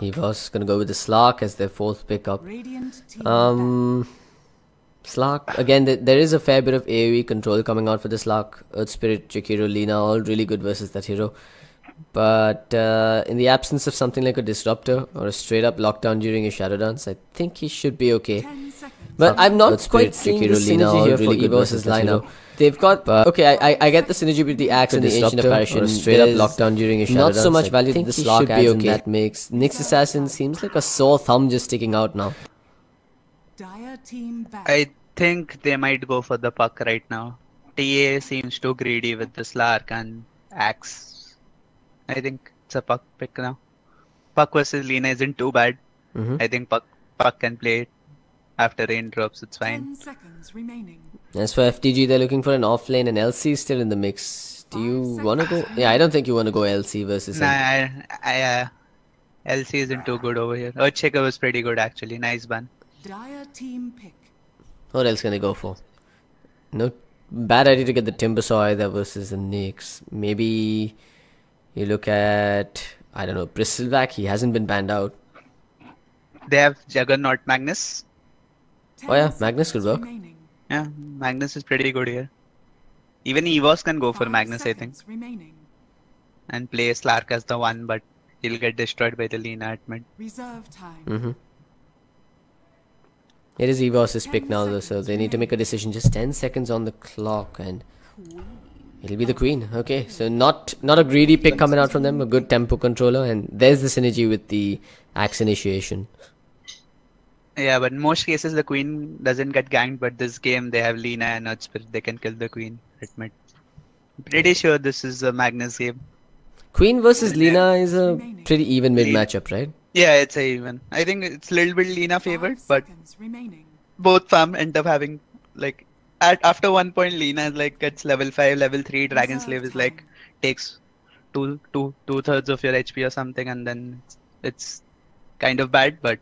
He was gonna go with the Slark as their fourth pickup. Um, Slark again. Th there is a fair bit of AOE control coming out for the Slark. Earth Spirit, Jakiro, Lina, all really good versus that hero. But uh, in the absence of something like a disruptor or a straight up lockdown during a shadow dance, I think he should be okay. But I'm not Earth quite Spirit, seeing the Jakiro, Lina, synergy all here really for good EVOS' versus that lineup. Hero. They've got But- okay. I, I I get the synergy with the axe and the ancient disruptor or a apparition. straight up lockdown during a shadow Not so dance, much I value to think the he Slark should be okay. that makes Nyx Assassin seems like a sore thumb just sticking out now. Dire team back. I think they might go for the puck right now. TA seems too greedy with the Slark and Axe. I think it's a puck pick now. Puck versus Lina isn't too bad. hmm I think puck puck can play it after raindrops. It's fine. Ten seconds remaining. As for FTG, they're looking for an offlane, and LC is still in the mix. Do you want to go? Yeah, I don't think you want to go LC versus Nah. I, I, uh, LC isn't too good over here. Earthshaker was pretty good actually. Nice ban. Dire team pick. What else can they go for? No bad idea to get the Timbersaw either versus the Nyx. Maybe you look at I don't know Bristleback. He hasn't been banned out. They have Juggernaut Magnus. Oh, yeah, Magnus could work. Yeah, Magnus is pretty good here. Even Evos can go for Magnus, I think, Remaining. and play Slark as the one, but he'll get destroyed by the Lina at mid. Reserve time. Mm-hmm. It is Evos' pick now though, so they need to make a decision. Just 10 seconds on the clock, and it'll be the Queen. Okay, so not not a greedy pick coming out from them. A good tempo controller, and there's the synergy with the axe initiation. Yeah, but in most cases the queen doesn't get ganked, but this game they have Lina and Earth Spirit. They can kill the queen at mid. Pretty sure this is a Magnus game. Queen versus Lina is a pretty even mid matchup, right? Yeah, it's a even. I think it's a little bit Lina favored, but both farm end up having like at after one point Lina is like gets level five, level three. Dragon Slave is like takes two two two thirds of your HP or something, and then it's, it's kind of bad. But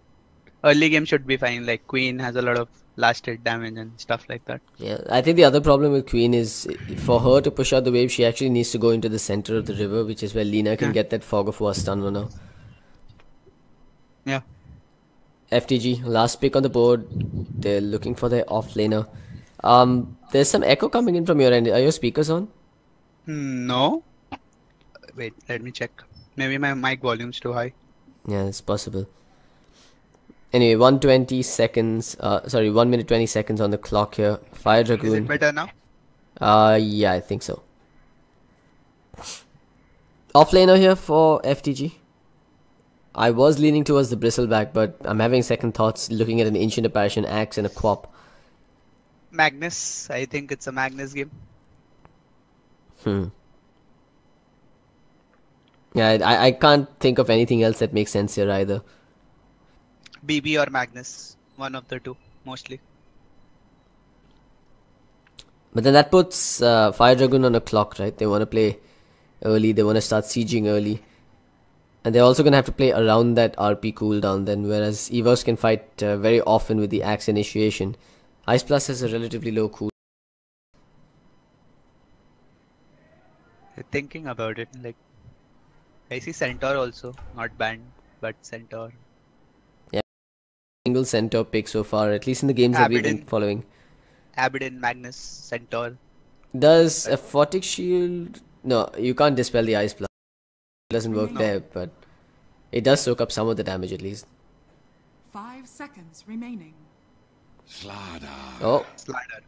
early game should be fine. Like Queen has a lot of last hit damage and stuff like that. Yeah, I think the other problem with Queen is for her to push out the wave, she actually needs to go into the center of the river, which is where Lina can Yeah. get that fog of war stun on her. Yeah. FTG, last pick on the board. They're looking for their off laner. Um, there's some echo coming in from your end. Are your speakers on? Hmm, No. Wait, let me check. Maybe my mic volume's too high. Yeah, it's possible. Anyway, 120 seconds. Uh, sorry, 1 minute 20 seconds on the clock here. Fire Is it better now? Uh, yeah, I think so. Offlaner here for FTG. I was leaning towards the bristleback, but I'm having second thoughts looking at an ancient apparition axe and a quap. Magnus. I think it's a Magnus game. Hmm. Yeah, I, I can't think of anything else that makes sense here either. BB or Magnus. One of the two, mostly. But then that puts uh, Fire Dragoon on a clock, right? They want to play early, they want to start sieging early. And they're also going to have to play around that RP cooldown then, whereas Evos can fight uh, very often with the Axe initiation. Ice Blast has a relatively low cooldown. Thinking about it, like I see Centaur also, not banned, but Centaur. Single center pick so far, at least in the games that we've been following. Abaddon, Magnus, Centaur. Does Aphotic Shield. No, you can't dispel the Ice Blast. It doesn't work No. there, but it does soak up some of the damage at least. Five seconds remaining. Slardar. Oh, Slardar.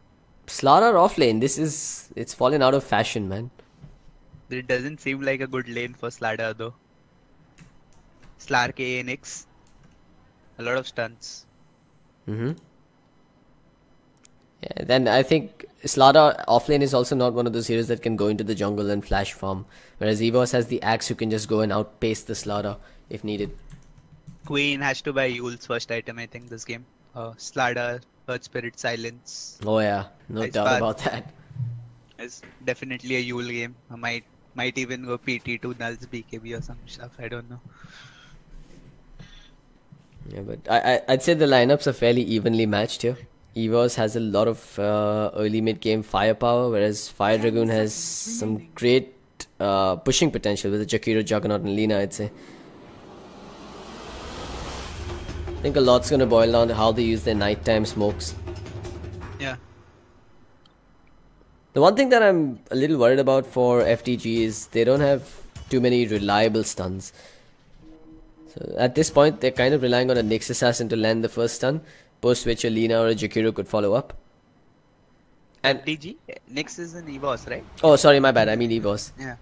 Slardar off lane. This is. It's fallen out of fashion, man. It doesn't seem like a good lane for Slardar though. Slark ANX. A lot of stunts. Mm-hmm. Yeah, then I think Slardar offlane is also not one of those heroes that can go into the jungle and flash farm. Whereas Evos has the axe who can just go and outpace the Slardar if needed. Queen has to buy Eul's first item, I think, this game. Uh, Slardar, Earth Spirit, Silence. Oh yeah, no Nice doubt path. about that. It's definitely a Eul game. I might might even go PT to Nulls BKB or some stuff. I don't know. Yeah, but I, I I'd say the lineups are fairly evenly matched here. Evos has a lot of uh, early mid game firepower, whereas Fire Dragoon has some great uh, pushing potential with the Jakiro, Juggernaut, and Lina. I'd say. I think a lot's gonna boil down to how they use their nighttime smokes. Yeah. The one thing that I'm a little worried about for FTG is they don't have too many reliable stuns. So at this point, they're kind of relying on a Nyx assassin to land the first stun, post which a Lina or a Jakiro could follow up. And DG? Nyx is in EVOS, right? oh, sorry, my bad. I mean Evos. Yeah.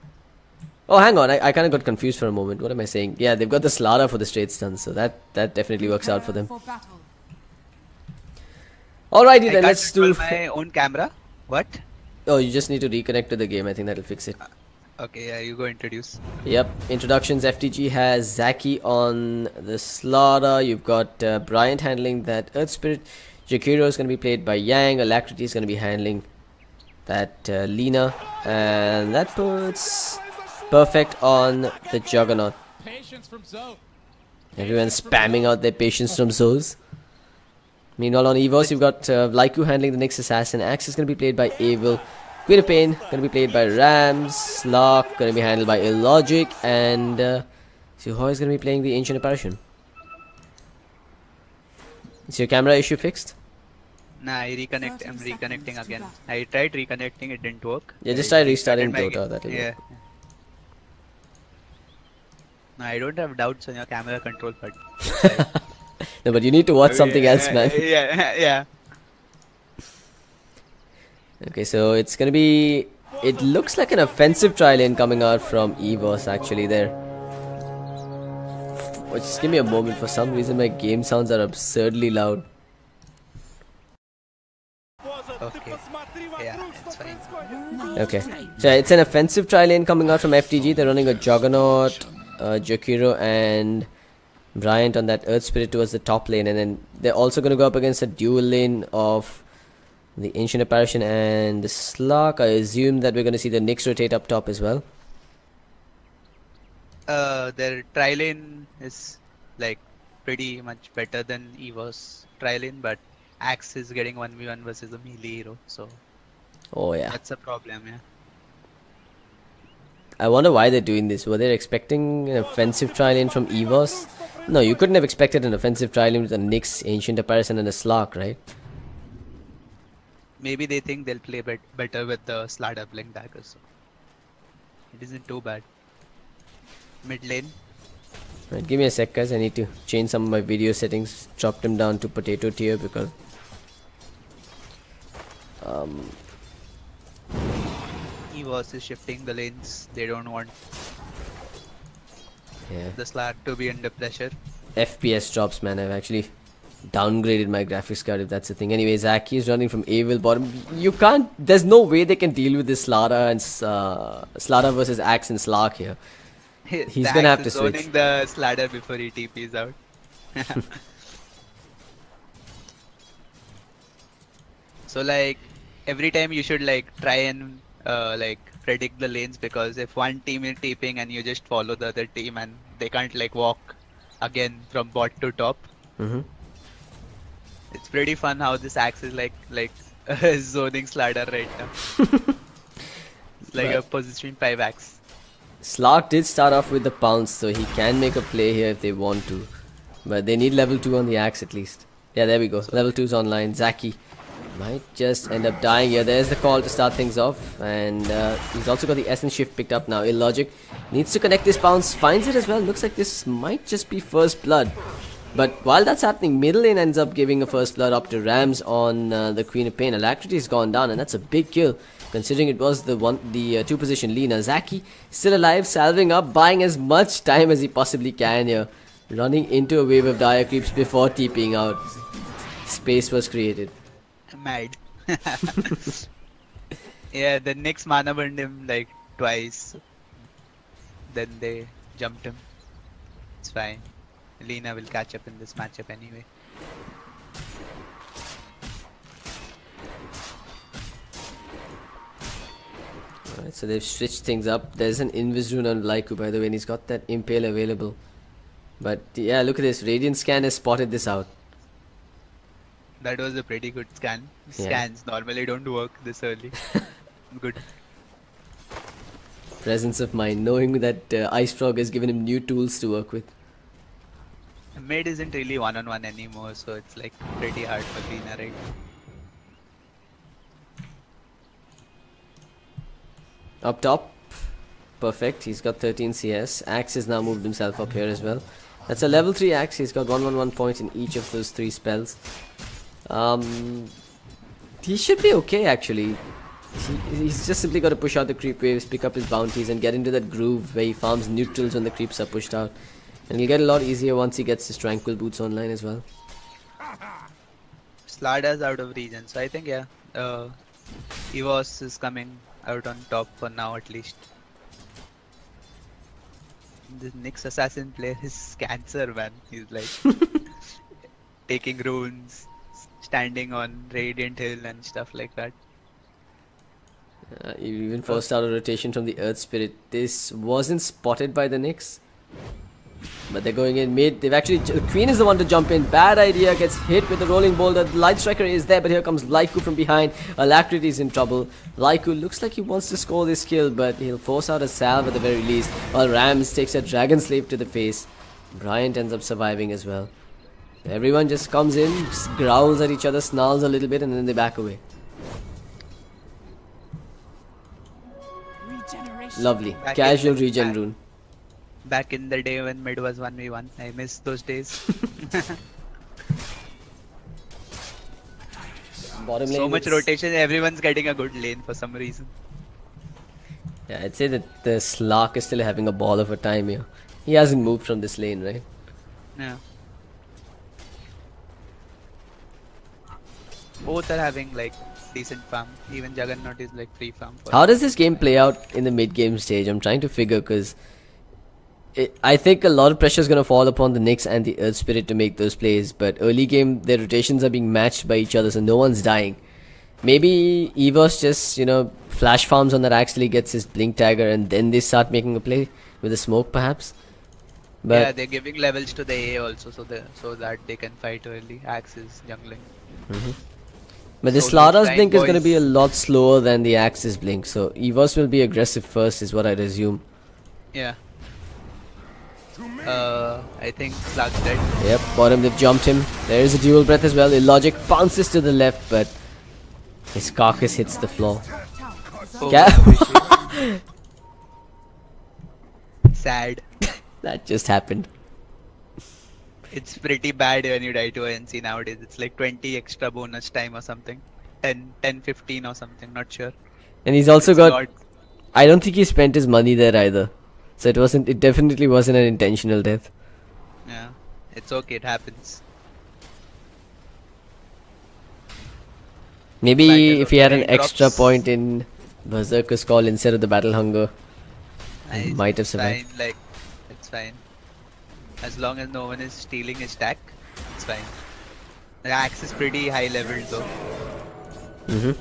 Oh, hang on. I, I kind of got confused for a moment. What am I saying? Yeah, they've got the Slardar for the straight stun, so that that definitely works out for them. Alrighty I then, let's do. control my own camera. What? Oh, you just need to reconnect to the game. I think that'll fix it. Uh, Okay, yeah, you go introduce. Yep. Introductions. FTG has Zaki on the Slardar. You've got uh, Bryant handling that Earth Spirit. Jakiro is going to be played by Yang. Alacrity is going to be handling that uh, Lina. And that puts perfect on the Juggernaut. Patience from Zhou. Everyone's spamming out their patience from Zos. Meanwhile, on Evos, you've got uh, Laiku handling the Nyx Assassin. Axe is going to be played by Evil. Queen of Pain going to be played by Rams. Slark going to be handled by Illogic. And uh, Suhoi is going to be playing the Ancient Apparition. Is your camera issue fixed? Nah, I reconnect. I'm reconnecting again. I tried reconnecting, it didn't work. Yeah, just try restarting Dota, that'll Yeah. work. No, I don't have doubts on your camera control, but No, but you need to watch something yeah, else, man. Yeah, yeah. Okay, so it's gonna be. It looks like an offensive tri lane coming out from Evos actually there. Oh, just give me a moment. For some reason, my game sounds are absurdly loud. Okay. Yeah, it's fine. Okay, so it's an offensive tri lane coming out from FTG. They're running a Juggernaut, uh, Jakiro, and Bryant on that Earth Spirit towards the top lane, and then they're also gonna go up against a dual lane of the Ancient Apparition and the Slark. I assume that we're gonna see the Nyx rotate up top as well. Uh, their tri lane is like pretty much better than Evo's tri lane, but Axe is getting 1v1 versus a melee hero, so Oh yeah. that's a problem, yeah. I wonder why they're doing this. Were they expecting an offensive tri lane from Evos? No, you couldn't have expected an offensive tri lane with a Nyx, Ancient Apparition, and a Slark, right? Maybe they think they'll play bet- better with the Slardar Blink Dagger, so it isn't too bad. Mid lane, Right, give me a sec, guys. I need to change some of my video settings. Drop them down to potato tier because um, Evos is shifting the lanes. They don't want yeah, the Slark to be under pressure. FPS drops, man. I've actually downgraded my graphics card if that's the thing. Anyway, Zaki is running from Evil bottom. You can't. There's no way they can deal with this Slardar and uh, Slardar versus Axe and Slark here. He's The gonna have to switch. the Slardar before he TPs out. so like every time you should like try and uh, like predict the lanes because if one team is TPing and you just follow the other team and they can't like walk again from bot to top. hmm It's pretty fun how this axe is like like a zoning Slardar right now. it's like a But- position five axe. Slark did start off with the pounce, so he can make a play here if they want to. But they need level 2 on the axe at least. Yeah, there we go. Level 2's online. Zaki might just end up dying here. There's the call to start things off. And uh, he's also got the Essence Shift picked up now. Illogic needs to connect this pounce. Finds it as well. Looks like this might just be first blood. But while that's happening, middle lane ends up giving a first blood up to Rams on uh, the Queen of Pain. Alacrity's gone down, and that's a big kill, considering it was the one, the uh, two position Lina. Zaki still alive, salving up, buying as much time as he possibly can here, running into a wave of dire creeps before TPing out. Space was created. Mad. yeah, the Nyx mana burned him like twice. Then they jumped him. It's fine. Lina will catch up in this matchup anyway. Alright, so they've switched things up. There's an Invis rune on Laiku, by the way, and he's got that Impale available. But yeah, look at this. Radiant Scan has spotted this out. That was a pretty good scan. Yeah. Scans normally don't work this early. good. Presence of mind, knowing that uh, IceFrog has given him new tools to work with. Mid isn't really one on one anymore, so it's like pretty hard for Lina right. Up top, perfect. He's got 13 CS. Axe has now moved himself up here as well. That's a level 3 Axe. He's got 111 points in each of those three spells. Um, he should be okay actually. He, he's just simply got to push out the creep waves, pick up his bounties, and get into that groove where he farms neutrals when the creeps are pushed out. And he'll get a lot easier once he gets his tranquil boots online as well. Slardar's out of region, so I think yeah, uh, Evos is coming out on top for now at least. The Nyx assassin player is Cancer man. He's like taking runes, standing on Radiant Hill and stuff like that. Uh, he even forced out a rotation from the Earth Spirit. This wasn't spotted by the Nyx. But they're going in mid. They've actually. Queen is the one to jump in. Bad idea. Gets hit with the rolling boulder. The Light Striker is there, but here comes Lyku from behind. Alacrity is in trouble. Lyku looks like he wants to score this kill, but he'll force out a salve at the very least. While Rams takes a Dragon Slave to the face. Bryant ends up surviving as well. Everyone just comes in, growls at each other, snarls a little bit, and then they back away. Lovely. Casual regen rune. Back in the day when mid was 1v1, I miss those days. Bottom so much is- rotation, everyone's getting a good lane for some reason. Yeah, I'd say that the Slark is still having a ball of a time here. He hasn't moved from this lane, right? Yeah. Both are having like decent farm. Even Juggernaut is like free farm. For How does this game play out in the mid game stage? I'm trying to figure because I think a lot of pressure is going to fall upon the Nyx and the Earth Spirit to make those plays. But early game, their rotations are being matched by each other, so no one's dying. Maybe Evos just, you know, flash farms on that actually gets his Blink Dagger and then they start making a play with a smoke perhaps. But yeah, they're giving levels to the A also, so the so that they can fight early. Axe is jungling. Mm-hmm. But the So this blink time, is going to be a lot slower than the Axe's blink, so Evos will be aggressive first, is what I'd assume. Yeah. Uh, I think Slark's dead. Yep, bottom they've jumped him. There is a dual breath as well. Illogic bounces to the left, but his carcass hits the floor. Oh, Ca- Sad. that just happened. It's pretty bad when you die to ANC nowadays. It's like 20 extra bonus time or something. 10, 10 15 or something, not sure. And he's also It's got. lot. I don't think he spent his money there either. So it wasn't. It definitely wasn't an intentional death. Yeah, it's okay, it happens. Maybe Back if he had an raindrops. extra point in Berserker's call instead of the battle hunger, I- he might have it's survived. Fine, like, it's fine. As long as no one is stealing his stack, it's fine. The axe is pretty high level though. hmm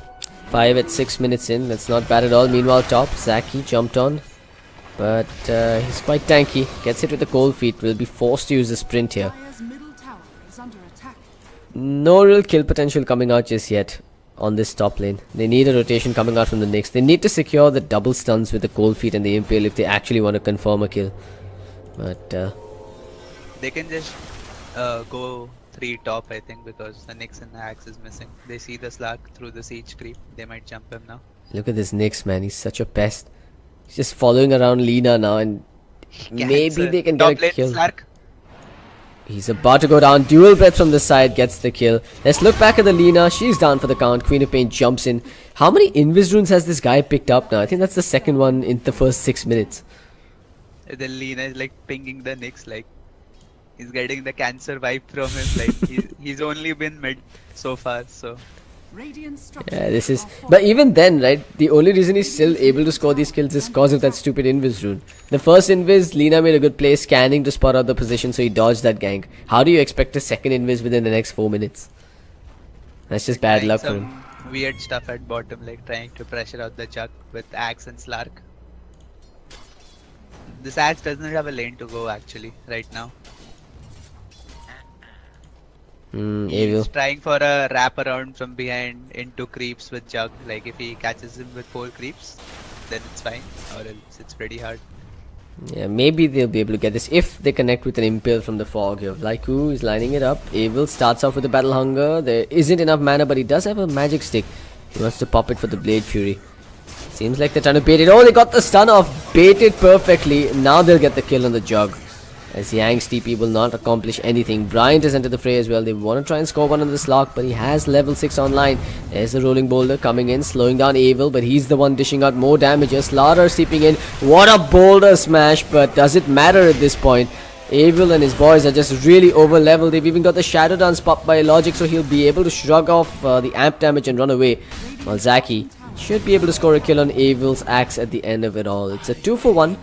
Five at six minutes in. That's not bad at all. Meanwhile, top Zaki jumped on, but uh, he's quite tanky. Gets hit with the cold feet. Will be forced to use the sprint here. Dire's middle tower is under attack. No real kill potential coming out just yet on this top lane. They need a rotation coming out from the Nyx. They need to secure the double stuns with the cold feet and the impale if they actually want to confirm a kill. But uh, They can just uh, go three top, I think, because the Nyx and the axe is missing. They see the Slark through the siege creep. They might jump him now. look at this Nyx man. He's such a pest. He's just following around Lina now and maybe they can get a kill. Slark. He's about to go down. Dual breath from the side gets the kill. Let's look back at the Lina. She's down for the count. Queen of Pain jumps in. How many Invis runes has this guy picked up now? I think that's the second one in the first six minutes. Then Lina is like pinging the Nyx, like he's getting the cancer vibe from him. Like he's, he's only been mid so far, so Yeah, this is. But even then, right? The only reason he's still able to score these kills is because of that stupid Invis rune. The first Invis, Lina made a good play scanning to spot out the position, so he dodged that gank. How do you expect a second Invis within the next four minutes? That's just bad trying luck for him. weird stuff at bottom, like trying to pressure out the Chuck with Axe and Slark. This Axe doesn't have a lane to go actually right now. Hmm, Evil. He's trying for a wrap around from behind into creeps with Jug. Like if he catches him with four creeps, then it's fine. Or else it's pretty hard. Yeah, maybe they'll be able to get this if they connect with an impale from the fog here. Lyku is lining it up. Evil starts off with the battle hunger. There isn't enough mana, but he does have a magic stick. He wants to pop it for the blade fury. Seems like they're trying to bait it. Oh, they got the stun off. Baited perfectly. Now they'll get the kill on the jug. As Yang's TP will not accomplish anything. Bryant has entered the fray as well. They want to try and score one on the slot, but he has level 6 online. There's the rolling boulder coming in, slowing down Evil, but he's the one dishing out more damages. Slardar seeping in. What a boulder smash, but does it matter at this point? Evil and his boys are just really over leveled. They've even got the Shadow Dance popped by Logic, so he'll be able to shrug off uh, the amp damage and run away. While Zaki should be able to score a kill on Evil's axe at the end of it all. It's a 2 for 1.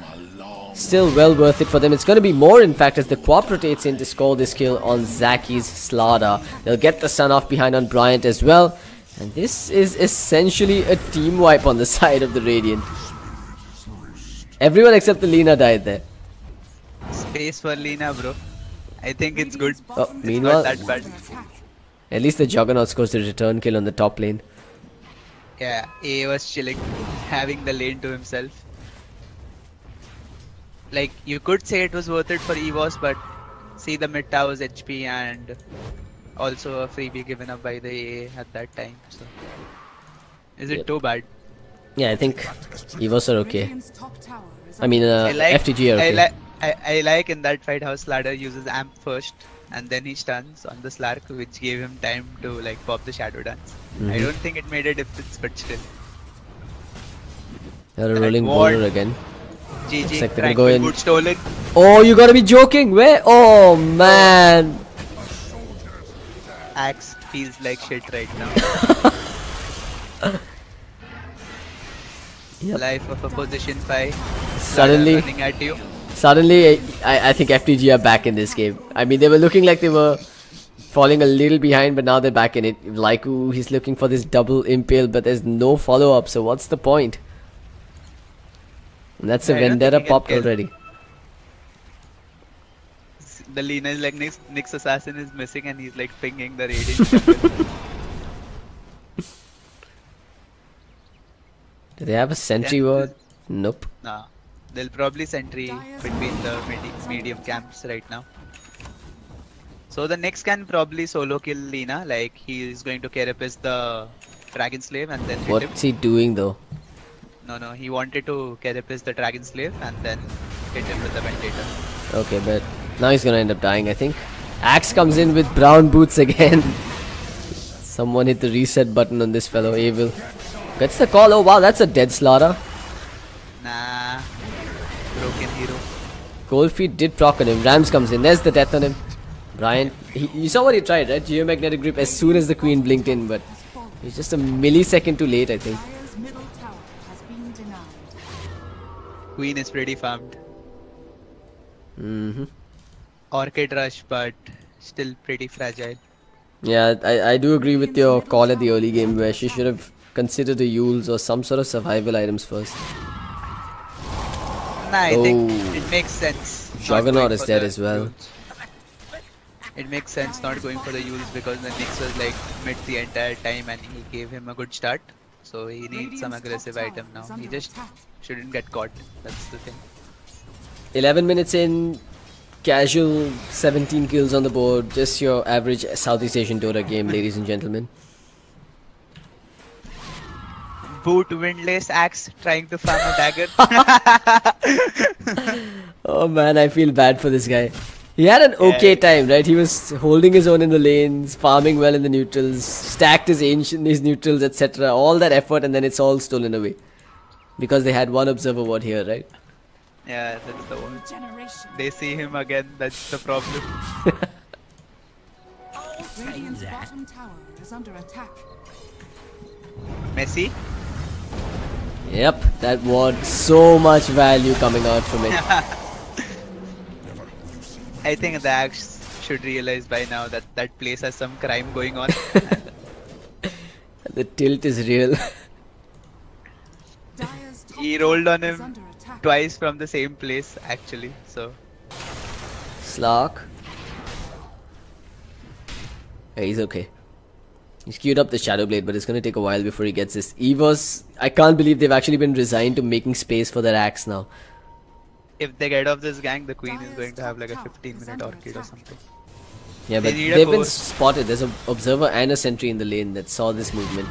Still well worth it for them. It's going to be more, in fact, as the Quap rotates in to score this kill on Zaki's Slardar. They'll get the sun off behind on Bryant as well. And this is essentially a team wipe on the side of the Radiant. Everyone except the Lina died there. Space for Lina, bro. I think it's good. Oh, meanwhile, that bad. at least the Juggernaut scores the return kill on the top lane. Yeah, A was chilling, having the lane to himself. Like, you could say it was worth it for EVOS, but see the mid tower's HP and also a freebie given up by the AA at that time. So, is it Yep. too bad? Yeah, I think Evos are okay. Radiant's top tower is I mean, uh, I like, FTG are I, okay. like I, I like in that fight how Slardar uses amp first and then he stuns on the Slark, which gave him time to like pop the Shadow Dance. I Mhm. don't think it made a difference, but still. They're a rolling ward. boulder again. GG, Looks like they're gonna Tranquil go in. Boot stolen. Oh, you gotta be joking! Where? Oh man! Axe feels like shit right now. Yep. Life of a position 5. Suddenly, running at you. suddenly, I, I think FTG are back in this game. I mean, they were looking like they were falling a little behind, but now they're back in it. Like, ooh, he's looking for this double impale, but there's no follow up. So what's the point? That's a I vendetta popped already. The Lina is like Nyx, Nyx Assassin is missing and he's like pinging the Radiant. jungle. Do they have a sentry Yeah. ward? Nope. nah, they'll probably sentry between the medi medium camps right now. So the Nyx can probably solo kill Lina, like he is going to carapace the Dragon Slave and then. What's he doing though? No, no, he wanted to carapace the Dragon Slave and then hit him with the Ventilator. Okay, but now he's gonna end up dying, I think. Axe comes in with brown boots again. Someone hit the reset button on this fellow, Evil. Gets the call. Oh wow, that's a dead Slardar. Nah, broken hero. Cold feet did proc on him. Rams comes in. There's the death on him. Bryant, he, you saw what he tried, right? Geomagnetic grip as soon as the queen blinked in, but he's just a millisecond too late, I think. Queen is pretty farmed. hmm Orchid Rush, but still pretty fragile. Yeah, I, I do agree with your call at the early game where she should have considered the Euls or some sort of survival items first. Nah, I think Oh. it makes sense. Juggernaut is dead as well. Euls. It makes sense not going for the Euls because the Nyx was like mid the entire time and he gave him a good start. So he needs some aggressive item now. He just. Shouldn't get caught. That's the thing. 11 minutes in, casual 17 kills on the board. Just your average Southeast Asian Dota game, ladies and gentlemen. Boot windlass axe trying to farm a dagger. Oh man, I feel bad for this guy. He had an okay Yeah. time, right? He was holding his own in the lanes, farming well in the neutrals, stacked his ancient his neutrals, etc. All that effort, and then it's all stolen away because they had one observer ward here, right? yeah, that's the one. Generation. They see him again. That's the problem. Radiant's bottom tower is under attack. Messi. Yep, that ward, so much value coming out from it. I think the axe should realize by now that that place has some crime going on. the tilt is real. Dire's top he rolled on him twice from the same place actually. So Slark. Yeah, he's okay. He's queued up the Shadow Blade, but it's gonna take a while before he gets this. Evos, I can't believe they've actually been resigned to making space for their axe now. if they get off this gang, the queen is going to have like a tower 15 is minute under orchid or something. Yeah, but need they've been spotted. There's an observer and a sentry in the lane that saw this movement.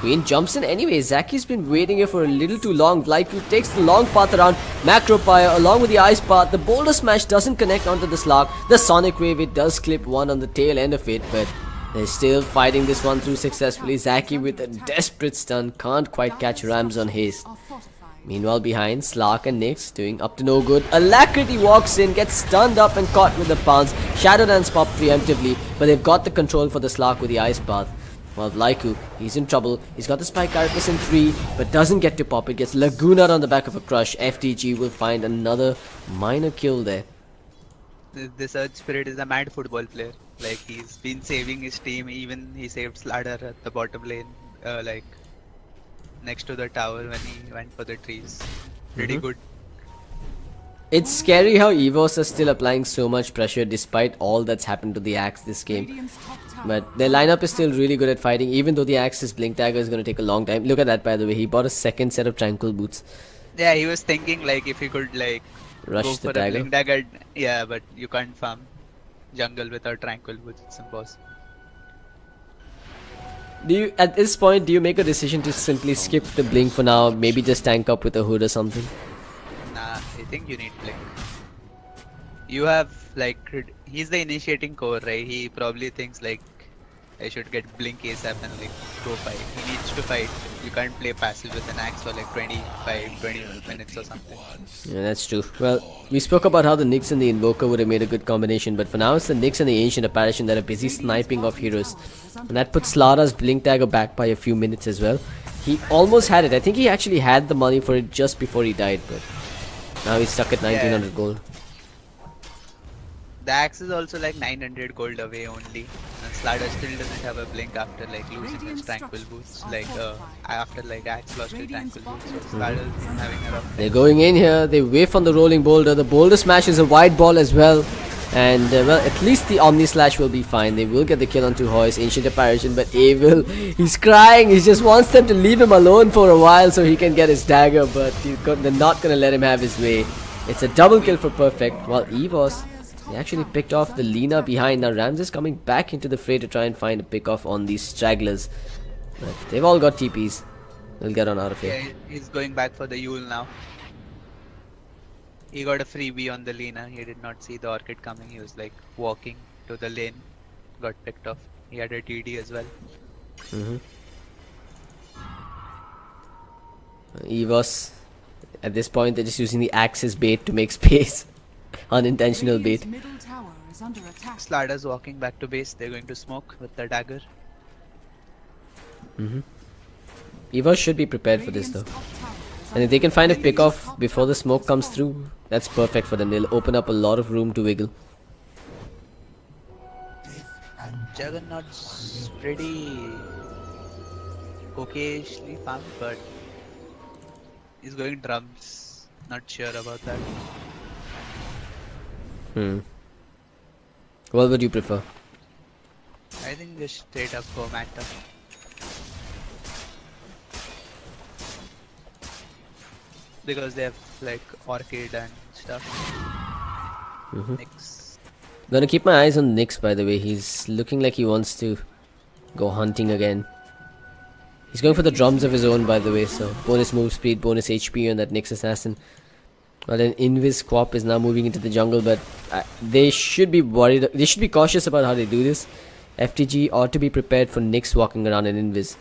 Queen jumps in anyway. Zaki's been waiting here for a little too long. Vlaiku takes the long path around Macropyre along with the ice path. The boulder smash doesn't connect onto the Slark. The sonic wave, it does clip one on the tail end of it, but they're still fighting this one through successfully. Zaki with a desperate stun can't quite catch Rams on haste. Meanwhile, behind, Slark and Nyx doing up to no good. Alacrity walks in, gets stunned up and caught with the pounce. Shadow Dance pop preemptively, but they've got the control for the Slark with the Ice Path. Well, Laiku, he's in trouble. He's got the Spike Carapace in 3, but doesn't get to pop it. Gets Laguna on the back of a crush. FTG will find another minor kill there. The, the Surge Spirit is a mad football player. Like he's been saving his team. Even he saved Slardar at the bottom lane, uh, like next to the tower when he went for the trees. Pretty Mhm. good. It's scary how EVOS are still applying so much pressure despite all that's happened to the Axe this game. Radiant's top tower But their lineup is still really good at fighting, even though the Axe's Blink Dagger is going to take a long time. Look at that, by the way. He bought a second set of Tranquil Boots. Yeah, he was thinking like if he could like Rush go the for a dagger. blink dagger. Yeah, but you can't farm jungle without tranquil boots. It's impossible. Do you, at this point, do you make a decision to simply skip the Blink for now? Maybe just tank up with a Hood or something? Nah, I think you need blink. You have like he's the initiating core, right? He probably thinks like I should get blink ASAP and like go fight. He needs to fight. You can't play passive with an axe for like 25, 20 minutes or something. Yeah, that's true. Well, we spoke about how the Nyx and the Invoker would have made a good combination, but for now it's the Nyx and the Ancient Apparition that are busy sniping off heroes. And that puts Lara's Blink Dagger back by a few minutes as well. He almost had it. I think he actually had the money for it just before he died, but now he's stuck at 1900 gold. The axe is also like 900 gold away only. And Slardar still doesn't have a blink after like losing his tranquil structures boots. Like uh, after like axe lost his tranquil boots. So tower Slardar's is having a rough They're going in here. They whiff on the rolling boulder. The boulder smash is a wide ball as well. And uh, well, at least the Omni Slash will be fine. They will get the kill onto Hoist, Ancient Apparition, but Evil, he's crying. He just wants them to leave him alone for a while so he can get his dagger, but got, they're not gonna let him have his way. It's a double kill for Perfect, while Evos, they actually picked off the Lina behind. Now Rams is coming back into the fray to try and find a pick off on these stragglers. But they've all got TPs. They'll get on out of here. Yeah, he's going back for the Eul now. He got a freebie on the Lina. He did not see the Orchid coming. He was like walking to the lane. Got picked off. He had a TD as well. Mm-hmm. Evos, at this point, they're just using the axis bait to make space. Unintentional Radiant's bait. middle tower is under attack. Slardar's walking back to base. They're going to smoke with the dagger. Mm-hmm. Evos should be prepared for this though. Radiant's top tower is And if they can find a attack. pick off before the smoke comes through, that's perfect for them. They'll open up a lot of room to wiggle. Juggernaut's pretty okayishly farmed, but he's going drums. Not sure about that. Hmm. What would you prefer? I think just straight up go Manta. Because they have like Orchid and stuff. Mm-hmm. Nyx. Gonna keep my eyes on Nyx by the way. He's looking like he wants to go hunting again. He's going for the drums of his own by the way, so bonus move speed, bonus HP on that Nyx assassin. Well then Invis Quap is now moving into the jungle, but uh, they should be worried. They should be cautious about how they do this. FTG ought to be prepared for Nyx walking around in Invis.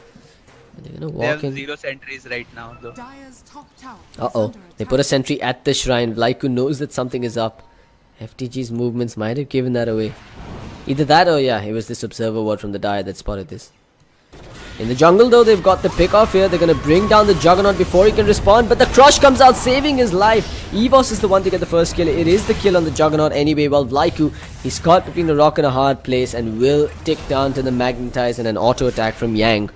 They're gonna walk They have walk in. zero sentries right now though. Dire's top tower is Uh oh, they put a sentry at the shrine. Vlaiku knows that something is up. FTG's movements might have given that away. Either that or yeah, it was this observer ward from the Dire that spotted this. In the jungle though, they've got the pick off here. They're gonna bring down the Juggernaut before he can respond, but the crush comes out saving his life. Evos is the one to get the first kill. It is the kill on the Juggernaut anyway, while Vlaiku, he's caught between a rock and a hard place and will tick down to the Magnetize and an auto attack from Yang.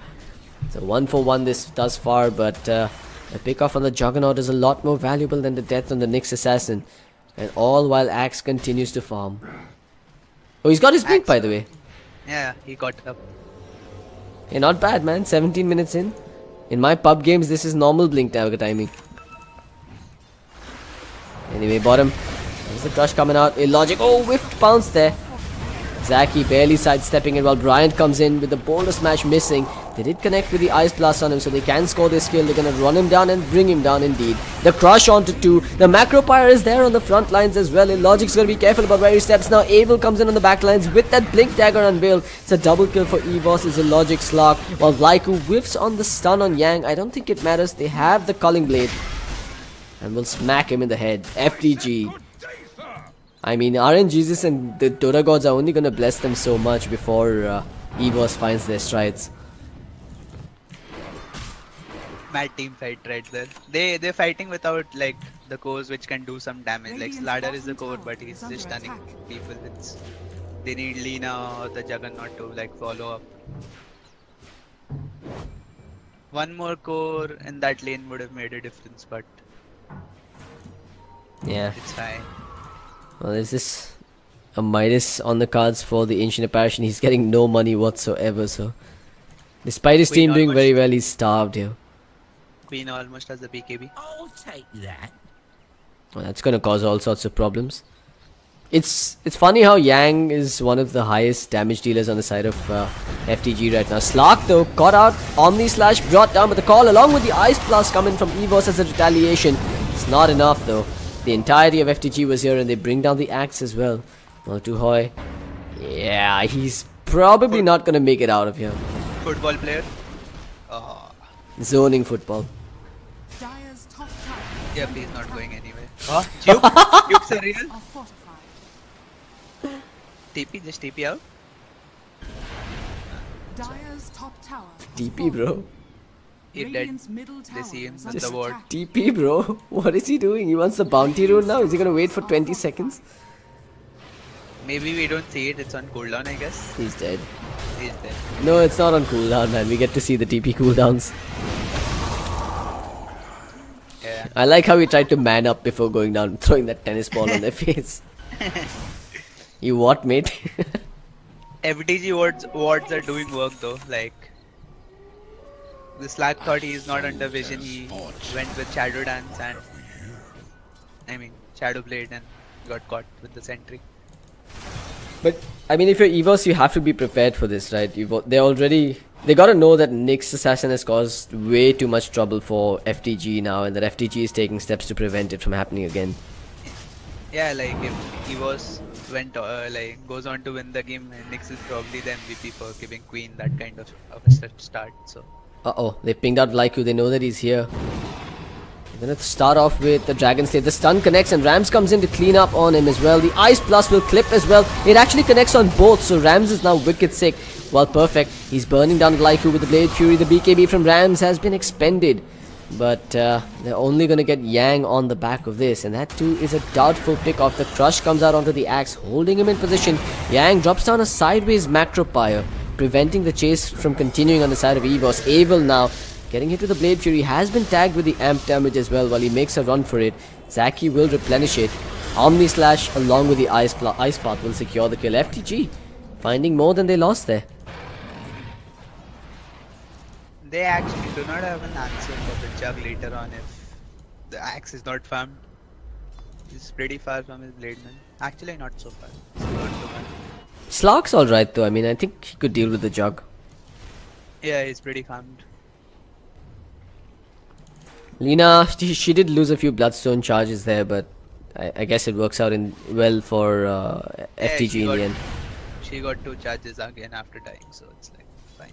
So one for one this thus far, but uh, a pick off on the Juggernaut is a lot more valuable than the death on the Nyx Assassin. And all while Axe continues to farm. Oh, he's got his blink by the way. Yeah, he got up. Hey, not bad, man. 17 minutes in. In my pub games, this is normal blink dagger timing. Anyway, bottom. There's the crush coming out. Illogic. Oh, whiffed bounce there. Zaki barely sidestepping it while Bryant comes in with the boulder smash missing. They did connect with the ice blast on him so they can score this kill. They're gonna run him down and bring him down indeed. The crush onto two. The Macropyre is there on the front lines as well. Illogic's gonna be careful about where he steps now. Abel comes in on the back lines with that blink dagger unveiled. It's a double kill for Evos. It's Illogic Slark while Lyku whiffs on the stun on Yang. I don't think it matters. They have the culling blade and will smack him in the head. FTG. I mean, RNGesus and the Dota gods are only gonna bless them so much before uh, Evos finds their strides. Mad team fight right there. They they're fighting without like the cores which can do some damage. Like Radiant's Slardar is the core, but he's just stunning people. It's they need Lina or the Juggernaut to like follow up. One more core in that lane would have made a difference, but Yeah. it's fine. Well, is this a Midas on the cards for the Ancient Apparition? He's getting no money whatsoever, so. Despite his Wait, team not doing very well, he's starved here. Queen almost has the BKB. I'll take that. Well, that's gonna cause all sorts of problems. It's it's funny how Yang is one of the highest damage dealers on the side of uh, FTG right now. Slark though caught out, Omni Slash brought down, but the call along with the Ice Blast coming from Evos as a retaliation. It's not enough though. The entirety of FTG was here and they bring down the axe as well. Well, Tuhoy, yeah, he's probably not gonna make it out of here. Football player. Oh, Zoning football. Dire's top yep, he's not going anywhere. Huh? Duke? Duke's a real? are fortified. TP, just TP out. Dire's top tower. TP, bro. He dead. Radiant's middle tower see him is on the ward. TP, bro. What is he doing? He wants the bounty rune now? Is he gonna wait for 20 seconds? Maybe we don't see it, it's on cooldown, I guess. He's dead. He's dead. No, it's not on cooldown, man. We get to see the TP cooldowns. Yeah. I like how he tried to man up before going down, throwing that tennis ball on their face. you what, mate? FDG wards, wards are doing work though, like the Slark thought he is not under vision, he went with Shadow Dance and I mean Shadow Blade and got caught with the sentry. but I mean, if you're Evos, you have to be prepared for this, right? They already they gotta know that Nyx assassin has caused way too much trouble for FTG now, and that FTG is taking steps to prevent it from happening again. Yeah, like if he was went uh, like goes on to win the game, Nyx is probably the MVP for giving Queen that kind of, of a start. So Uh oh, they pinged out Lyku, they know that he's here. They're gonna start off with the Dragon Slave. The stun connects and Rams comes in to clean up on him as well. The Ice Blast will clip as well. It actually connects on both, so Rams is now wicked sick. Well, perfect. He's burning down Lyku with the Blade Fury. The BKB from Rams has been expended. But uh, they're only gonna get Yang on the back of this, and that too is a doubtful pick off. The Crush comes out onto the axe, holding him in position. Yang drops down a sideways Macropyre, preventing the chase from continuing on the side of Evos. Abel now getting hit with the Blade Fury has been tagged with the amp damage as well while he makes a run for it. Zaki will replenish it. Omni Slash along with the Ice, ice Path will secure the kill. FTG finding more than they lost there. they actually do not have an answer for the jug later on if the axe is not farmed. He's pretty far from his blade man. Actually not so far. It's not so far. Slark's alright though, I mean I think he could deal with the jug. Yeah, he's pretty farmed. Lina, she, she did lose a few Bloodstone charges there, but I, I guess it works out in well for uh, Yeah, FTG in got- the end. She got two charges again after dying, so it's like fine.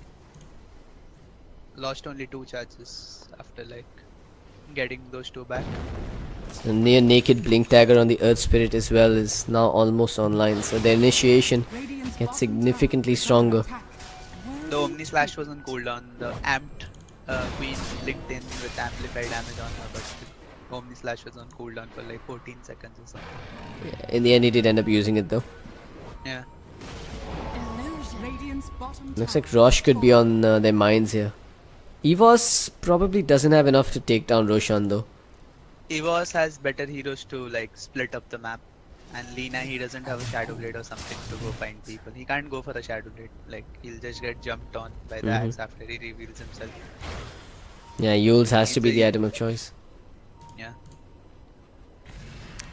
Lost only two charges after like getting those two back. The near naked Blink Dagger on the Earth Spirit as well is now almost online, so the initiation gets significantly tower is under stronger. The Omni Slash was on cooldown. The amped uh, Queen linked in with amplified damage on her, but the Omni Slash was on cooldown for like 14 seconds or something. Yeah, In the end, he did end up using it though. Yeah. Looks like Rosh could be on uh, their minds here. Evos probably doesn't have enough to take down Roshan though. Evos has better heroes to like split up the map. And Lina, he doesn't have a Shadow Blade or something to go find people. He can't go for a Shadow Blade. Like, he'll just get jumped on by the Mhm. axe after he reveals himself. Yeah, Euls has to be the item of choice. Yeah.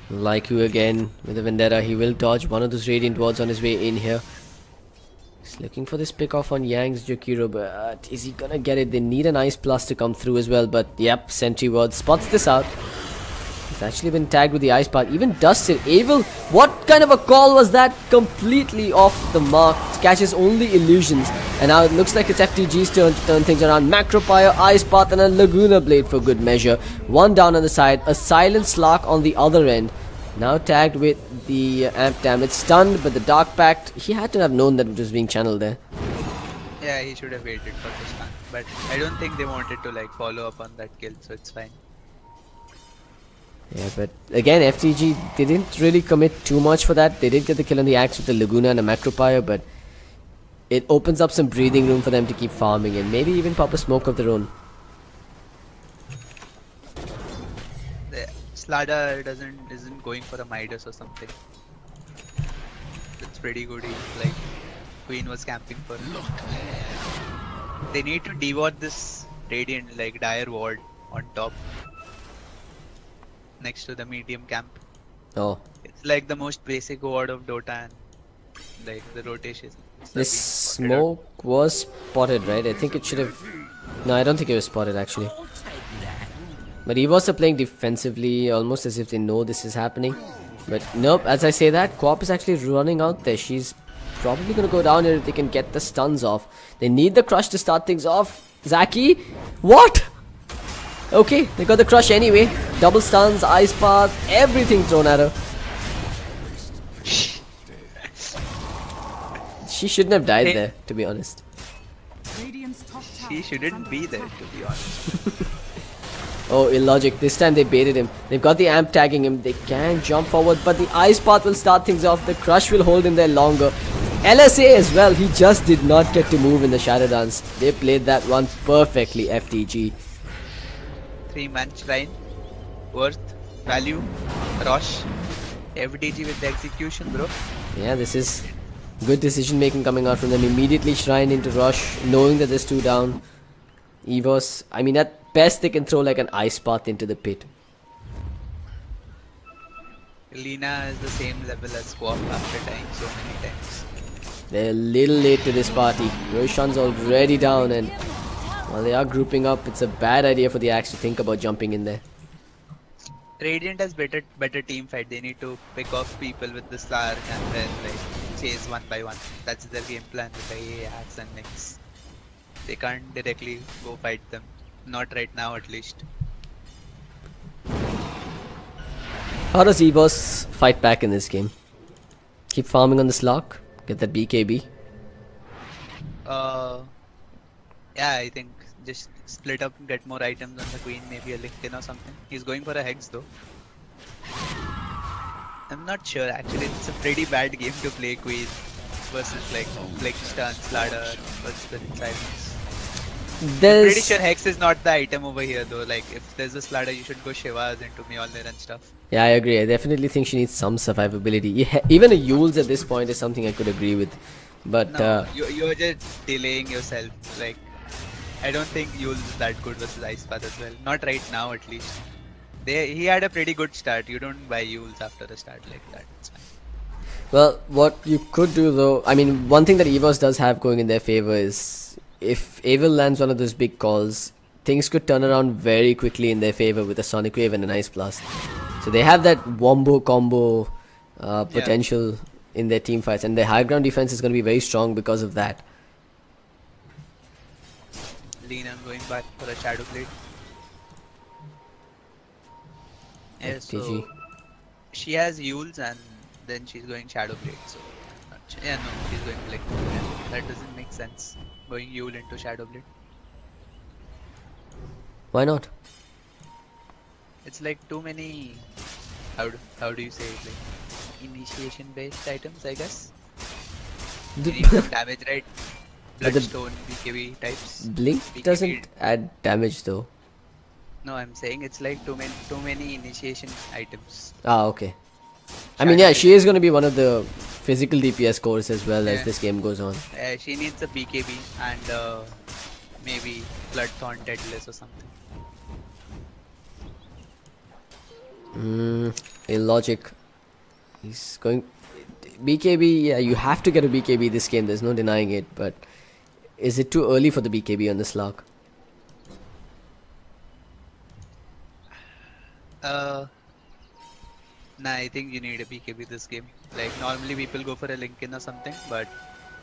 Like you again with the Vendetta. He will dodge one of those Radiant Wards on his way in here. He's looking for this pick off on Yang's Jakiro, but is he gonna get it? They need an Ice Blast to come through as well, but yep, Sentry Ward spots this out. He's actually been tagged with the Ice Path, even dusted. Evil, what kind of a call was that? Completely off the mark. Catches only illusions. And now it looks like it's FTG's turn to turn things around. Macropyre, Ice Path, and a Laguna Blade for good measure. One down on the side, a Silent Slark on the other end. Now tagged with the amp damage. Stunned, but the Dark Pact, he had to have known that it was being channeled there. Yeah, he should have waited for the stun. But I don't think they wanted to like follow up on that kill, so it's fine. Yeah, but again, FTG, they didn't really commit too much for that. They did get the kill on the axe with the Laguna and a Macropyre, but it opens up some breathing room for them to keep farming and maybe even pop a smoke of their own. The Slardar doesn't isn't going for a Midas or something. That's pretty good. He's like Queen was camping for. Look. They need to deward this Radiant like Dire Ward on top. Next to the medium camp. Oh, It's like the most basic ward of Dota and like the rotation. this smoke was spotted, right? I think it should have... No, I don't think it was spotted actually. But he was playing defensively, almost as if they know this is happening. But nope, as I say that, Quap is actually running out there. She's probably going to go down here if they can get the stuns off. They need the crush to start things off. Zaki? What? Okay, they got the crush anyway. Double stuns, ice path, everything thrown at her. She shouldn't have died there, to be honest. Radiant's top tower. She shouldn't be there to be honest. Oh, illogic. This time they baited him. They've got the amp tagging him. They can jump forward, but the ice path will start things off. The crush will hold him there longer. LSA as well. He just did not get to move in the Shadow Dance. They played that one perfectly, FTG. Three man shrine, worth, value, rush, FDG with the execution, bro. Yeah, this is good decision making coming out from them. Immediately shrine into rush, knowing that there's two down. Evos, I mean, at best they can throw like an ice path into the pit. Lina is the same level as Swap after dying so many times. They're a little late to this party. Roshan's already down and while they are grouping up, it's a bad idea for the Axe to think about jumping in there. Radiant has better better team fight. They need to pick off people with the Slark and then like chase one by one. That's their game plan with the Axe and Nyx. They can't directly go fight them. Not right now at least. How does Evos fight back in this game? Keep farming on this lock, get that BKB. Uh, yeah, I think just split up, get more items on the queen, maybe a Linken or something. He's going for a hex though. I'm not sure actually. It's a pretty bad game to play queen versus like like stuns, ladder, versus the silence. Pretty There's sure hex is not the item over here though. Like if there's a slider, you should go Shivas into Mjolnir and stuff. yeah, I agree. I definitely think she needs some survivability. Even a Euls at this point is something I could agree with. But No, uh, you you're just delaying yourself. Like I don't think Eul is that good versus Ice Path as well. Not right now at least. They he had a pretty good start. You don't buy Euls after a start like that. It's fine. Well, what you could do though, I mean, one thing that Evos does have going in their favor is if Evil lands one of those big calls, things could turn around very quickly in their favor with a Sonic Wave and an Ice Blast. So they have that wombo combo uh, Yeah. potential in their team fights, and their high ground defense is going to be very strong because of that. Lina going back for a Shadow Blade. Yeah, so she has Euls and then she's going Shadow Blade. So yeah, no, she's going like that doesn't make sense. Going Eul into Shadow Blade. Why not? It's like too many. How do, how do you say it? Like initiation based items, I guess. Damage, right? Bloodstone, BKB types. Blink BKB. doesn't add damage though. No, I'm saying it's like too many too many initiation items. Ah, okay. I mean, yeah, she is going to be one of the physical DPS cores as well as this game goes on. Uh, she needs a BKB and uh, maybe Bloodthorn Daedalus or something. Mm, illogic. He's going. BKB, yeah, you have to get a BKB this game. There's no denying it. But is it too early for the BKB on this lock? Uh, nah, I think you need a BKB this game. Like normally people go for a Linken or something, but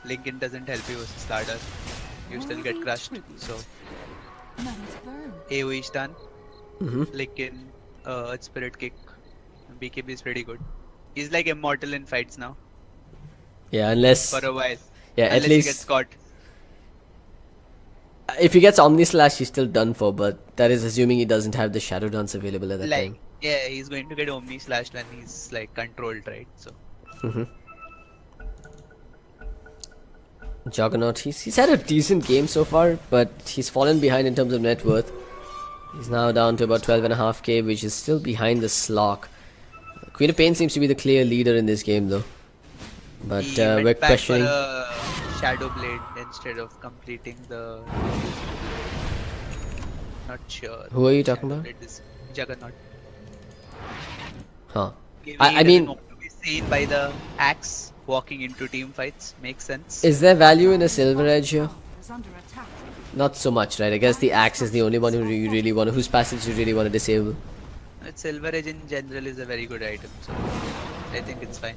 Linken doesn't help you versus Ladder. You still get crushed. So AoE is done. Mm-hmm. Linken, uh, Spirit Kick. BKB is pretty good. He's like immortal in fights now Yeah, unless for a while. yeah, Unless at he gets least caught. if he gets Omni Slash, he's still done for. But that is assuming he doesn't have the Shadow Dance available at that Like time. Yeah, he's going to get Omni slashed when he's like controlled, right? So Mm-hmm. Juggernaut, he's, he's had a decent game so far, but he's fallen behind in terms of net worth. He's now down to about 12.5k, which is still behind the Slark. Queen of Pain seems to be the clear leader in this game, though. But he uh, went we're back questioning. for a Shadow Blade instead of completing the. Not sure. Who are you talking Shadow about? Blade is Juggernaut. Huh. Maybe I- I mean- want to be seen by the axe walking into team fights makes sense. Is there value in a Silver Edge here? Not so much, right? I guess the Axe is the only one who you really want, whose passage you really want to disable. But Silver Edge in general is a very good item, so I think it's fine.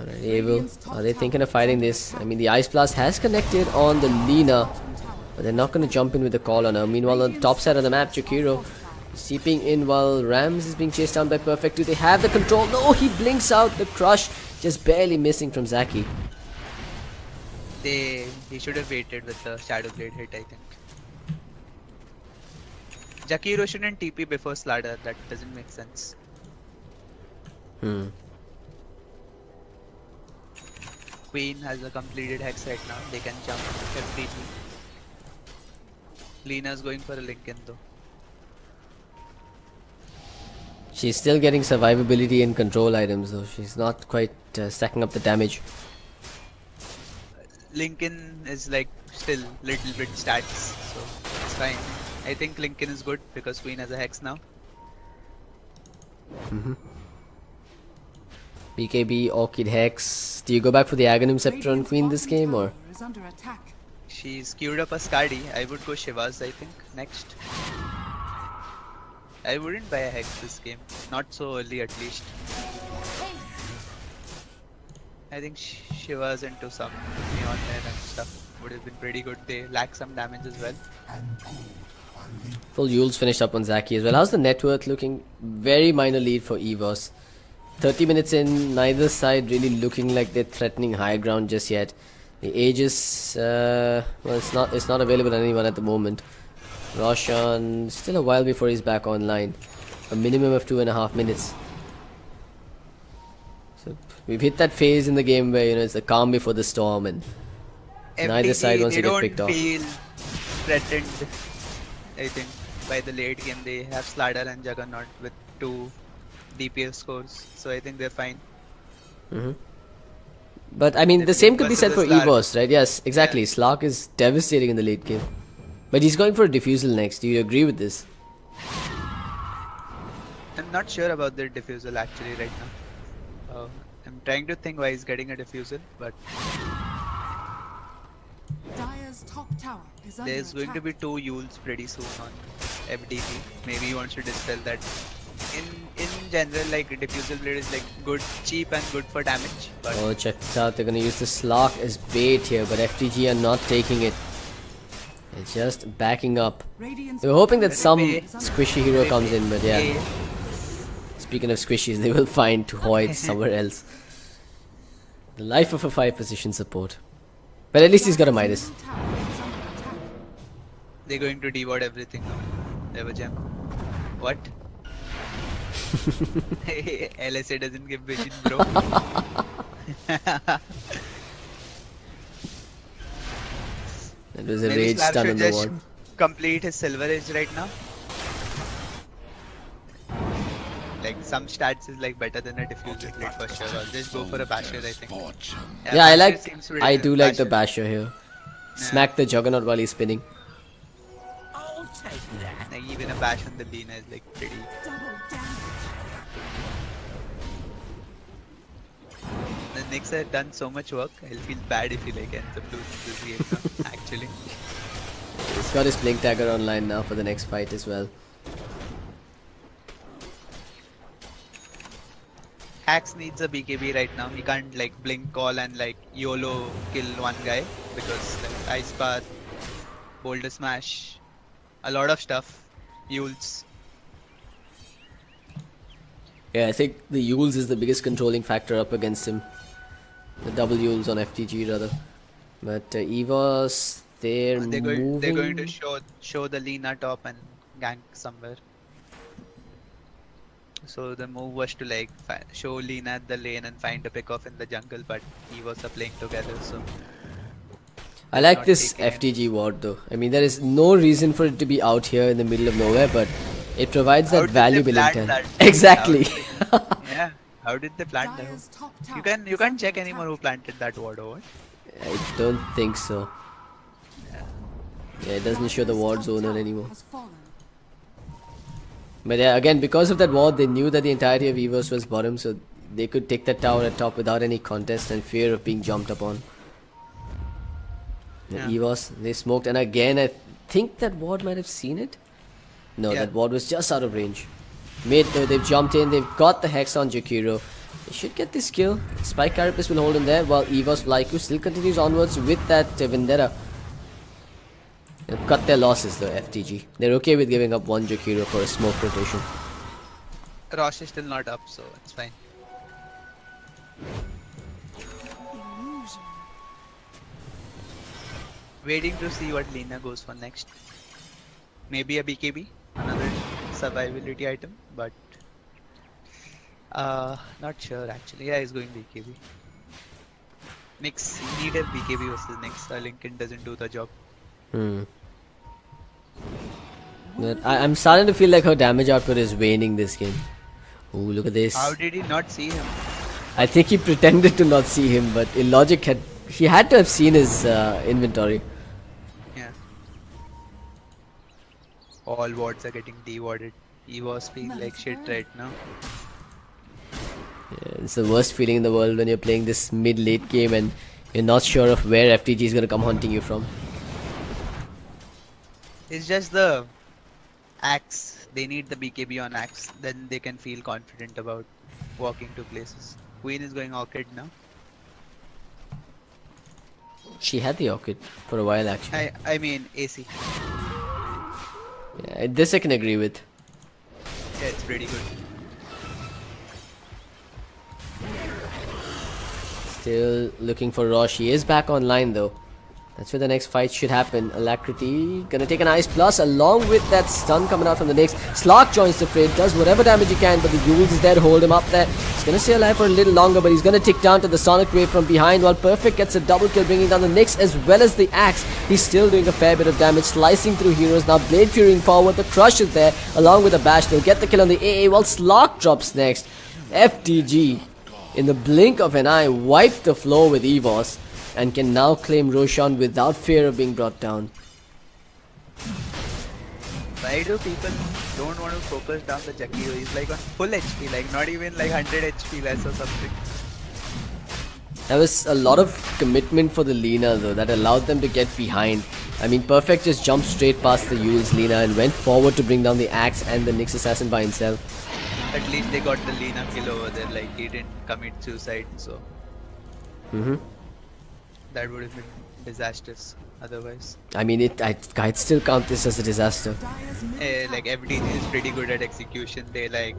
Alright, Evil. Are they thinking of fighting this? I mean, the Ice Blast has connected on the Lina, but they're not going to jump in with the call on her. Meanwhile, on the top side of the map, Jakiro seeping in while Rams is being chased down by Perfect. Do they have the control? No, he blinks out the crush, just barely missing from Zaki. They he should have waited with the Shadow Blade hit, I think. Jakiro shouldn't TP before Slardar, that doesn't make sense. Hmm. Queen has a completed hex right now, they can jump FDG. Lina's going for a Linken though. She's still getting survivability and control items, though. She's not quite uh, stacking up the damage. Linken is like still little bit stats, so it's fine. I think Linken is good because Queen has a hex now. Mhm. BKB, Orchid Hex. Do you go back for the Aghanim Scepter on Queen this game, or? Is under attack. She's queued up a Skadi. I would go Shivas, I think, next. I wouldn't buy a Hex this game. Not so early, at least. I think Sh- Shivas into some Neon Air and stuff would have been pretty good. They lack some damage as well. Full Eul's finished up on Zaki as well. How's the net worth looking? Very minor lead for EVOS. 30 minutes in, neither side really looking like they're threatening high ground just yet. The Aegis, uh, well, it's not it's not available anyone at the moment. Roshan, still a while before he's back online. A minimum of two and a half minutes. So we've hit that phase in the game where you know it's the calm before the storm, and Neither side wants to get don't picked off. feel threatened, I think, by the late game. They have Slardar and Juggernaut with two DPS scores, so I think they're fine. Mm-hmm. But I mean, the same could be said for Slark. EVOS, right? Yes, exactly. Slark is devastating in the late game. But he's going for a diffusal next. Do you agree with this? I'm not sure about the diffusal actually right now. Uh, I'm trying to think why he's getting a diffusal, but Dire's top tower is under there's going to be two Euls pretty soon on FDP. Maybe he wants to dispel that. In in general, like diffusal blade is like good, cheap and good for damage, but Oh, check this out. They're going to use the Slark as bait here, but FTG are not taking it. They're just backing up. We're hoping that some squishy hero comes in, but yeah. Speaking of squishies, they will find to Hoyt somewhere else. The life of a five position support. But at least he's got a Midas. Dire's tower is under attack. they're going to deward everything now. Ever gem. What? LSA doesn't give vision, bro. It was a Maybe rage Slav stun should on the just ward. complete his silver edge right now. Like some stats is like better than a diffusal blade for sure. I'll just go for a basher, I think. Yeah, I like. seems I do like the Basher. basher here. Smack the juggernaut while he's spinning. Like even a bash on the Lina is like pretty. Nyx have done so much work. I'll feel bad if he like ends up losing this game. now, actually, He's got his Blink Dagger online now for the next fight as well. Axe needs a BKB right now. He can't like blink call and like YOLO kill one guy because like Ice Path, Boulder Smash, a lot of stuff. Euls. Yeah, I think the Euls is the biggest controlling factor up against him. The double Euls on FTG rather. But uh, Evos, they're, They're going. They're going to show show the Lina top and gank somewhere. So the move was to like show Lina at the lane and find a pick off in the jungle, but Evos are playing together. So I like this. FTG ward though. I mean, there is no reason for it to be out here in the middle of nowhere, but it provides that valuable that? Exactly. yeah, how did they plant that? Dire's top tower You can you can't check anyone who planted that ward over. I don't think so. Yeah, it doesn't show the Dire's ward top zoner tower anymore. But yeah, again, because of that ward, they knew that the entirety of Evos was bottom, so they could take that tower at top without any contest and fear of being jumped upon. Yeah. Yeah. Evos, they smoked, and again, I think that ward might have seen it. No, Yeah. that ward was just out of range. Mid though, they've jumped in, they've got the hex on Jakiro. They should get this kill. Spike Carapace will hold him there, while Evos Laiku still continues onwards with that uh, Vendetta. They've cut their losses though, FTG. They're okay with giving up one Jakiro for a smoke rotation. Rosh is still not up, so it's fine. Waiting to see what Lina goes for next. Maybe a BKB, another survivability item, but uh, not sure actually. Yeah, he's going BKB. Nyx, he needed BKB versus Nyx. Uh, Lincoln doesn't do the job. Hmm. I, I'm starting to feel like her damage output is waning this game. Ooh, look at this. How did he not see him? I think he pretended to not see him, but Illogic had he had to have seen his uh, inventory. All wards are getting dewarded. He was being like shit right now. Yeah, it's the worst feeling in the world when you're playing this mid-late game and you're not sure of where FTG is gonna come hunting you from. It's just the axe. They need the BKB on axe. Then they can feel confident about walking to places. Queen is going orchid now. She had the orchid for a while actually. I I mean AC. Yeah, this I can agree with. Yeah, it's pretty good. Still looking for Rosh. He is back online though. That's where the next fight should happen. Alacrity gonna take a nice plus along with that stun coming out from the Nyx. Slark joins the fray, does whatever damage he can, but the Euls is there to hold him up there. He's gonna stay alive for a little longer, but he's gonna tick down to the Sonic Wave from behind while Perfect gets a double kill, bringing down the Nyx as well as the Axe. He's still doing a fair bit of damage, slicing through heroes. Now Blade Furying forward, the Crush is there along with the Bash. They'll get the kill on the AA while Slark drops next. FTG in the blink of an eye wiped the floor with Evos and can now claim Roshan without fear of being brought down. Why do people don't want to focus down the Jakiro? He's like on full HP, like not even like 100 HP less or something. There was a lot of commitment for the Lina though that allowed them to get behind. I mean, Perfect just jumped straight past the Eul's Lina and went forward to bring down the Axe and the Nyx Assassin by himself. At least they got the Lina kill over there. Like he didn't commit suicide, so hmm that would have been disastrous. Otherwise, I mean, it I, I'd still count this as a disaster. Tower like FDG is pretty good at execution. They like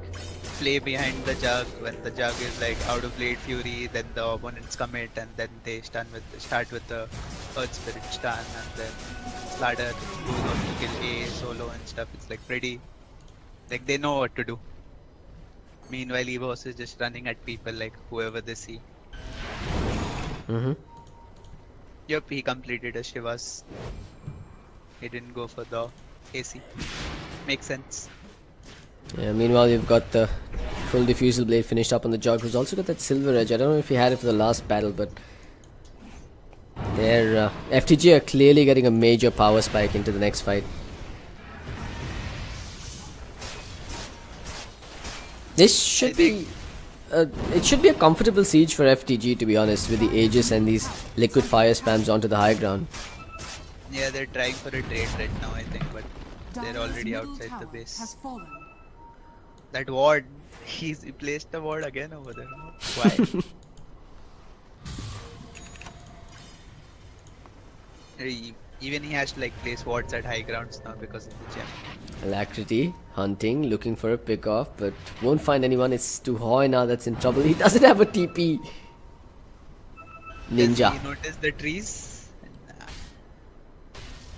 play behind the jug when the jug is like out of blade fury. Then the opponents commit, and then they stun with start with the Earth Spirit stun, and then Slardar goes on to kill A solo and stuff. It's like pretty like they know what to do. Meanwhile, Evos is just running at people like whoever they see. hmm Yup, he completed a Shivas. He didn't go for the AC. Makes sense. Yeah, meanwhile, you've got the full diffusal blade finished up on the jug, who's also got that silver edge. I don't know if he had it for the last battle, but they're uh, FTG are clearly getting a major power spike into the next fight. This should be uh, it should be a comfortable siege for FTG to be honest, with the Aegis and these liquid fire spams onto the high ground. Yeah, they're trying for a trade right now, I think, but they're already outside the base. Has fallen. That ward, he's he placed the ward again over there. Why? He- Even he has to like place wards at high grounds now because of the gem. Alacrity, hunting, looking for a pick off, but won't find anyone. It's to Hoy now that's in trouble. He doesn't have a TP. Does Ninja. he notice the trees? Nah.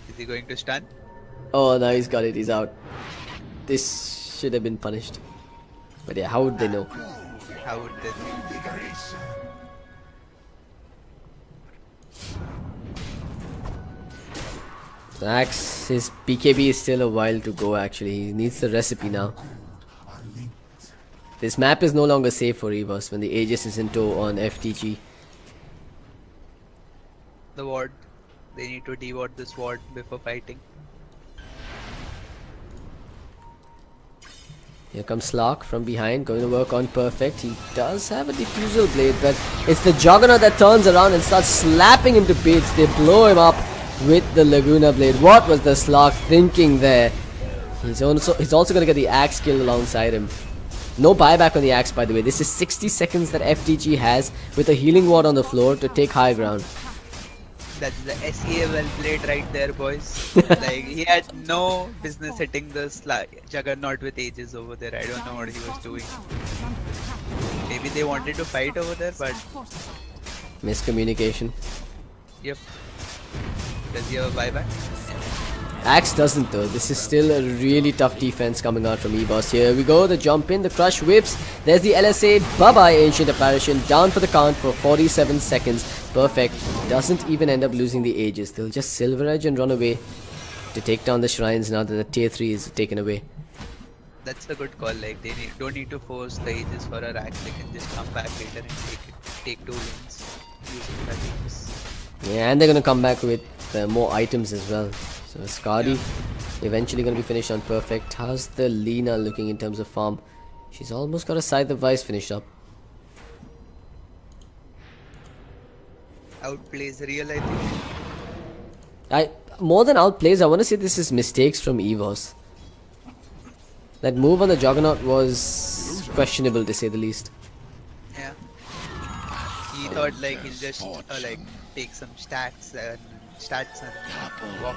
Is he going to stun? Oh, now he's got it. He's out. This should have been punished. But yeah, how would they know? How would they? Axe, his BKB is still a while to go actually. He needs the recipe now. This map is no longer safe for Evos when the Aegis is in tow on FTG. The ward. They need to deward this ward before fighting. Here comes Slark from behind, going to work on Perfect. He does have a diffusal blade, but it's the Juggernaut that turns around and starts slapping him to bits. They blow him up with the Laguna blade. What was the Slark thinking there? He's also he's also going to get the axe kill alongside him. No buyback on the axe, by the way. This is 60 seconds that FTG has with a healing ward on the floor to take high ground. That's the SEA well played right there, boys. like he had no business hitting the sla- juggernaut with Aegis over there. I don't know what he was doing. Maybe they wanted to fight over there, but Miscommunication. yep. Does he have a buyback? Axe doesn't though. This is still a really tough defense coming out from EVOS. Here we go. The jump in, the crush whips. There's the LSA. Bye bye, Ancient Apparition. Down for the count for 47 seconds. Perfect. Doesn't even end up losing the Aegis. They'll just Silver Edge and run away to take down the shrines now that the tier 3 is taken away. That's a good call. Like they need, don't need to force the Aegis for a rack. They can just come back later and take it, take two lanes using. Yeah, and they're gonna come back with uh, more items as well. So Skadi eventually gonna be finished on perfect. How's the Lina looking in terms of farm? She's almost got a Scythe of Vice finished up. Outplays real, I think. I more than outplays, I want to say this is mistakes from Evos. That move on the Juggernaut was questionable to say the least. Yeah. He thought like he'll just uh, like take some stats and stats.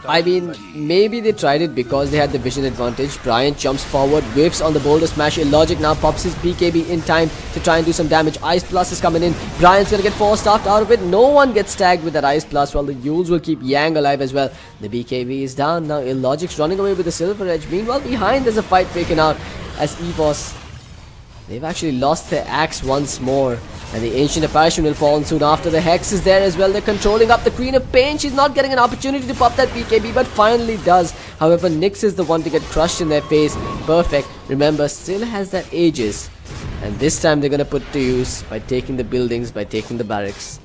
I mean, maybe they tried it because they had the vision advantage. Bryant jumps forward, whiffs on the boulder smash. Illogic now pops his BKB in time to try and do some damage. Ice Blast is coming in. Bryant's gonna get four staffed out of it. No one gets tagged with that Ice Blast while the Euls will keep Yang alive as well. The BKB is down. Now Illogic's running away with the Silver Edge. Meanwhile, behind there's a fight breaking out as EVOS They've actually lost their axe once more. And the Ancient Apparition will fall soon after. The Hex is there as well. They're controlling up the Queen of Pain. She's not getting an opportunity to pop that BKB, but finally does. However, Nyx is the one to get crushed in their face. Perfect. Remember, still has that Aegis. And this time they're gonna put to use by taking the buildings, by taking the barracks.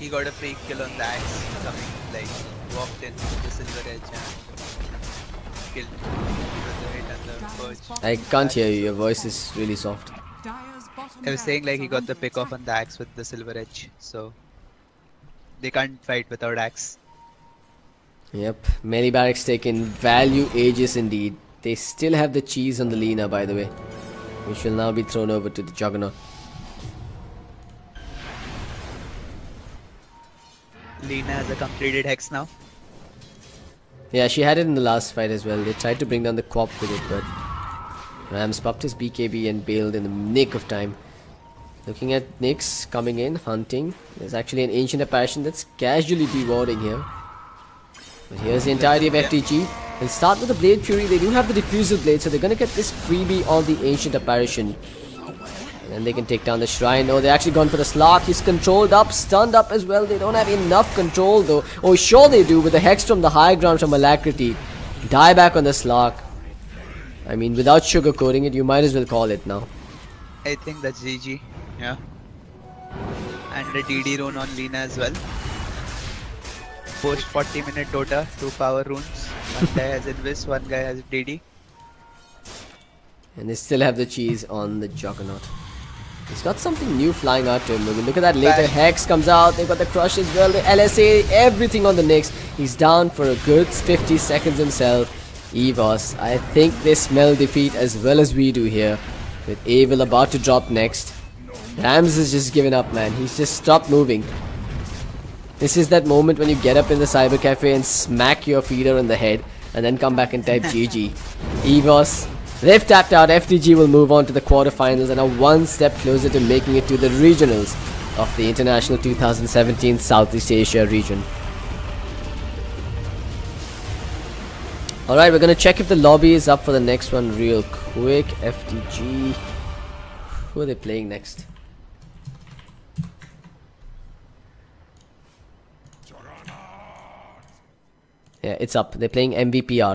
he got a free kill on the axe coming, like walked in with the silver edge and killed with the hit and the purge. I can't hear you. Your voice is really soft. Dire's bottom I was saying like he got the pick off on the axe with the silver edge, so they can't fight without axe. Yep, many barracks taken. Value Aegis indeed. They still have the cheese on the Lina, by the way, which will now be thrown over to the Juggernaut. Lina has a completed hex now. Yeah, she had it in the last fight as well. They tried to bring down the Quap with it, but Rams popped his BKB and bailed in the nick of time. Looking at Nyx coming in, hunting. There's actually an Ancient Apparition that's casually dewarding here. But here's the entirety of FTG. They'll start with the Blade Fury. They do have the Diffusal Blade, so they're gonna get this freebie on the Ancient Apparition. And then they can take down the Shrine. Oh, they're actually gone for the Slark. He's controlled up, stunned up as well. They don't have enough control though. Oh, sure they do with the Hex from the high ground from Alacrity. Die back on the Slark. I mean, without sugarcoating it, you might as well call it now. I think that's GG. Yeah. And the DD rune on Lina as well. Post 40 minute Dota, two power runes. One guy has Invis, one guy has DD. And they still have the cheese on the Juggernaut. He's got something new flying out to him. Look at that later. Hex comes out. They've got the crush as well. The LSA, everything on the Nyx. He's down for a good 50 seconds himself. EVOS, I think they smell defeat as well as we do here. With Evil about to drop next. Rams is just giving up, man. He's just stopped moving. This is that moment when you get up in the cyber cafe and smack your feeder on the head and then come back and type GG. EVOS, they've tapped out. FTG will move on to the quarterfinals and are one step closer to making it to the regionals of the International 2017 Southeast Asia region. Alright, we're gonna check if the lobby is up for the next one real quick. FTG. Who are they playing next? Yeah, it's up. They're playing MVPR.